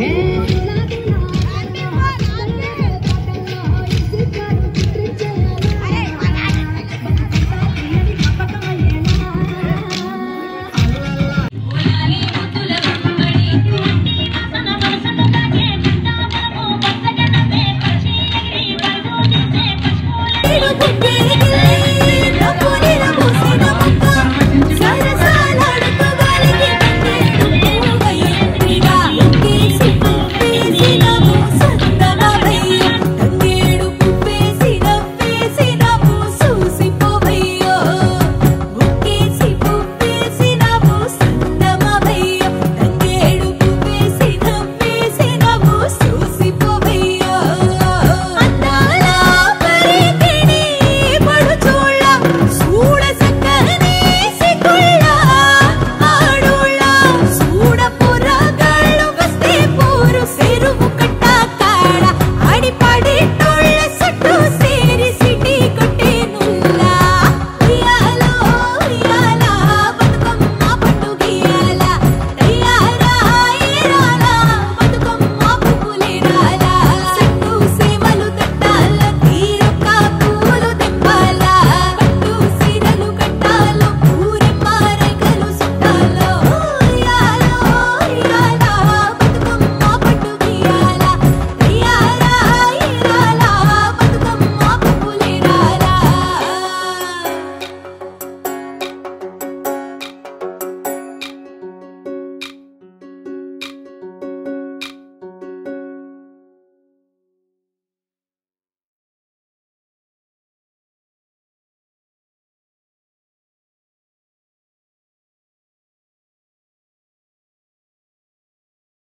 again.